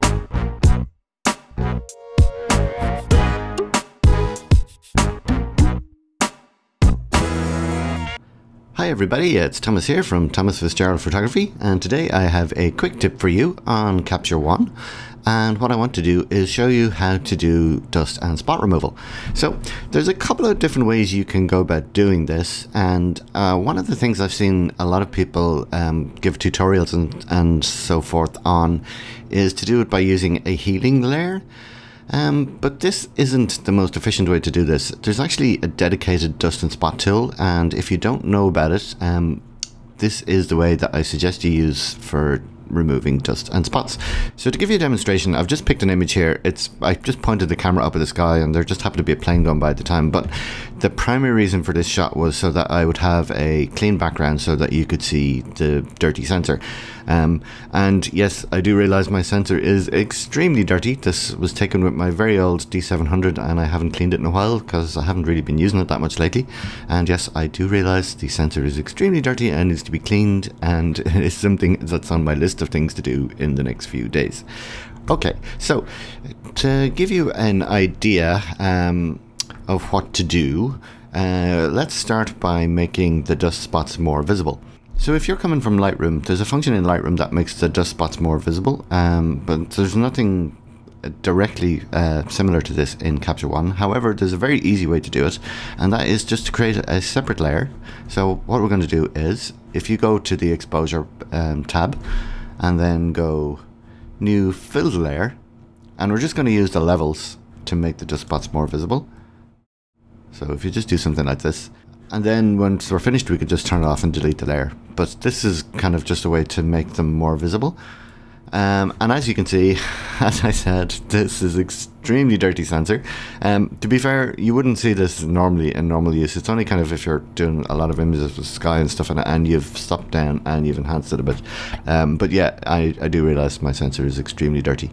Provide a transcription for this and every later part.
Bye. Hi everybody, it's Thomas here from Thomas Fitzgerald Photography and today I have a quick tip for you on Capture One and what I want to do is show you how to do dust and spot removal. So there's a couple of different ways you can go about doing this and uh, one of the things I've seen a lot of people um, give tutorials and, and so forth on is to do it by using a healing layer. Um, but this isn't the most efficient way to do this. There's actually a dedicated dust and spot tool, and if you don't know about it, um, this is the way that I suggest you use for removing dust and spots. So to give you a demonstration, I've just picked an image here. It's I just pointed the camera up at the sky and there just happened to be a plane going by at the time. But the primary reason for this shot was so that I would have a clean background so that you could see the dirty sensor. Um, and yes, I do realize my sensor is extremely dirty. This was taken with my very old D700 and I haven't cleaned it in a while because I haven't really been using it that much lately. And yes, I do realize the sensor is extremely dirty and needs to be cleaned and it's something that's on my list of things to do in the next few days. Okay, so to give you an idea um, of what to do, uh, let's start by making the dust spots more visible. So if you're coming from Lightroom, there's a function in Lightroom that makes the dust spots more visible, um, but there's nothing directly uh, similar to this in Capture One. However, there's a very easy way to do it, and that is just to create a separate layer. So what we're going to do is, if you go to the Exposure um, tab, and then go New Fill Layer, and we're just going to use the levels to make the dust spots more visible. So if you just do something like this, and then once we're finished, we could just turn it off and delete the layer. But this is kind of just a way to make them more visible. Um, and as you can see, as I said, this is extremely dirty sensor. Um, to be fair, you wouldn't see this normally in normal use. It's only kind of if you're doing a lot of images with sky and stuff, and, and you've stopped down and you've enhanced it a bit. Um, but yeah, I, I do realize my sensor is extremely dirty.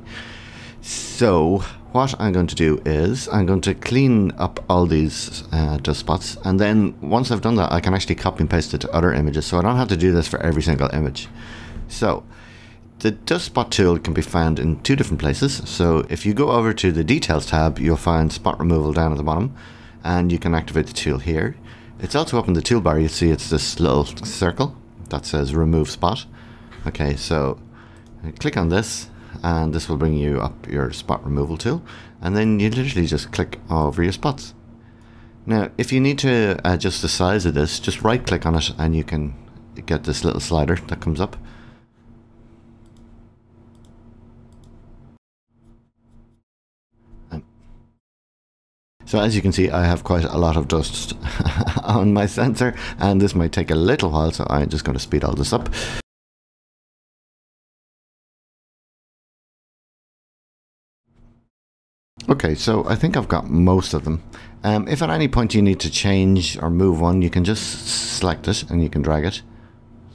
So what I'm going to do is I'm going to clean up all these uh, dust spots and then once I've done that I can actually copy and paste it to other images so I don't have to do this for every single image. So the dust spot tool can be found in two different places. So if you go over to the details tab, you'll find spot removal down at the bottom and you can activate the tool here. It's also up in the toolbar, you see it's this little circle that says remove spot. Okay, so uh, click on this and this will bring you up your spot removal tool and then you literally just click over your spots. Now, if you need to adjust the size of this, just right click on it and you can get this little slider that comes up So as you can see, I have quite a lot of dust on my sensor, and this might take a little while, so I'm just going to speed all this up. Okay, so I think I've got most of them. Um, if at any point you need to change or move one, you can just select it and you can drag it.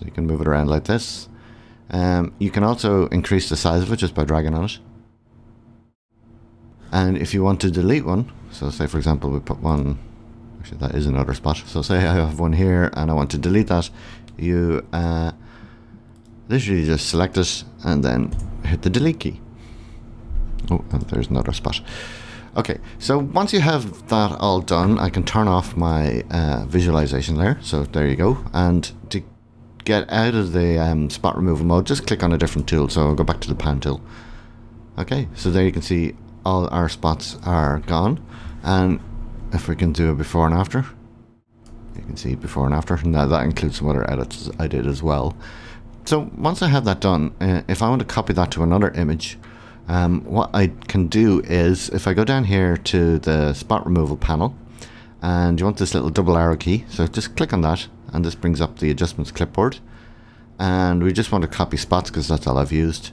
So you can move it around like this. Um, you can also increase the size of it just by dragging on it. And if you want to delete one, so say for example we put one, actually that is another spot. So say I have one here and I want to delete that, you uh, literally just select it and then hit the delete key. Oh, and there's another spot. Okay, so once you have that all done, I can turn off my uh, visualization layer. So there you go. And to get out of the um, spot removal mode, just click on a different tool. So I'll go back to the pan tool. Okay, so there you can see all our spots are gone. And if we can do a before and after you can see before and after. Now that includes some other edits I did as well. So once I have that done uh, if I want to copy that to another image um, what I can do is if I go down here to the spot removal panel and you want this little double arrow key so just click on that and this brings up the adjustments clipboard. And we just want to copy spots because that's all I've used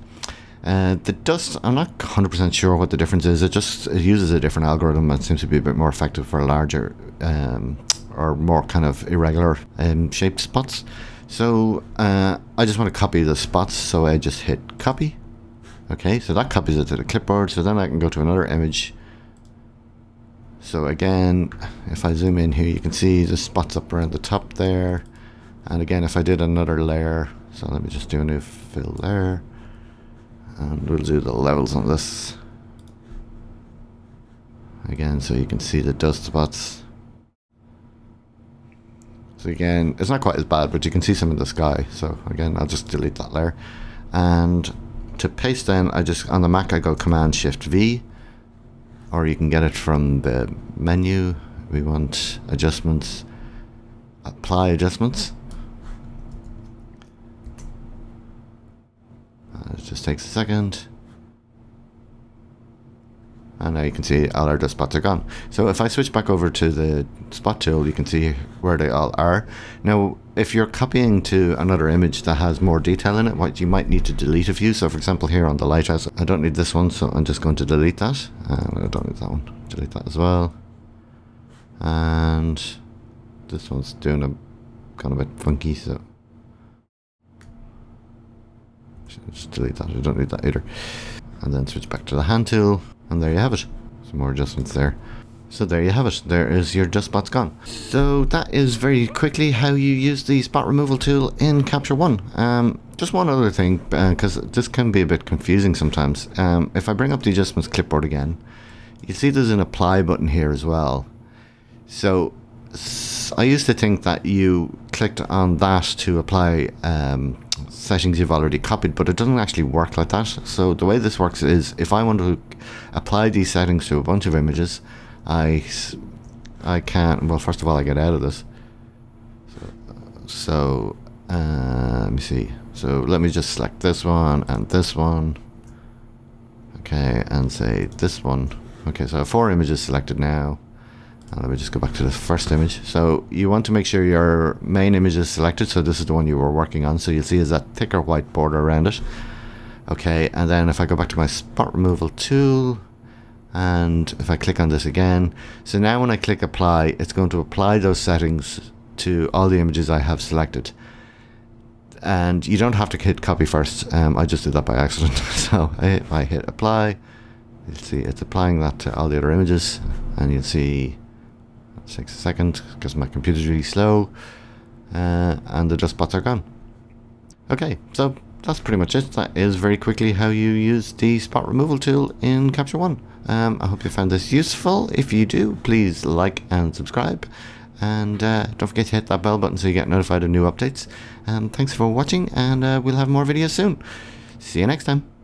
uh, the dust, I'm not 100% sure what the difference is. It just it uses a different algorithm and seems to be a bit more effective for larger um, or more kind of irregular um, shaped spots. So uh, I just want to copy the spots, so I just hit copy. Okay, so that copies it to the clipboard. So then I can go to another image. So again, if I zoom in here, you can see the spots up around the top there. And again, if I did another layer, so let me just do a new fill there and we'll do the levels on this. Again, so you can see the dust spots. So again, it's not quite as bad, but you can see some in the sky. So again, I'll just delete that layer. And to paste then, I just, on the Mac, I go Command Shift V, or you can get it from the menu. We want adjustments, apply adjustments. Uh, it just takes a second. And now you can see all our dust spots are gone. So if I switch back over to the spot tool, you can see where they all are. Now, if you're copying to another image that has more detail in it, what you might need to delete a few. So for example, here on the lighthouse, I don't need this one, so I'm just going to delete that. And I don't need that one. Delete that as well. And this one's doing a kind of a bit funky, so just delete that. I don't need that either. And then switch back to the hand tool. And there you have it. Some more adjustments there. So there you have it. There is your dust spots gone. So that is very quickly how you use the spot removal tool in Capture One. Um, just one other thing, because uh, this can be a bit confusing sometimes. Um, if I bring up the adjustments clipboard again, you see there's an apply button here as well. So I used to think that you clicked on that to apply um, settings you've already copied, but it doesn't actually work like that. So the way this works is if I want to apply these settings to a bunch of images, I, I can't, well first of all I get out of this. So, so uh, let me see. So let me just select this one and this one. Okay, and say this one. Okay, so four images selected now. And let me just go back to the first image. So you want to make sure your main image is selected. So this is the one you were working on. So you'll see is that thicker white border around it. Okay, and then if I go back to my spot removal tool, and if I click on this again, so now when I click apply, it's going to apply those settings to all the images I have selected. And you don't have to hit copy first. Um, I just did that by accident. so if I hit apply, you'll see it's applying that to all the other images, and you'll see takes a second because my computer's really slow uh, and the dust spots are gone. Okay, so that's pretty much it. That is very quickly how you use the spot removal tool in Capture One. Um, I hope you found this useful. If you do, please like and subscribe. And uh, don't forget to hit that bell button so you get notified of new updates. And thanks for watching, and uh, we'll have more videos soon. See you next time.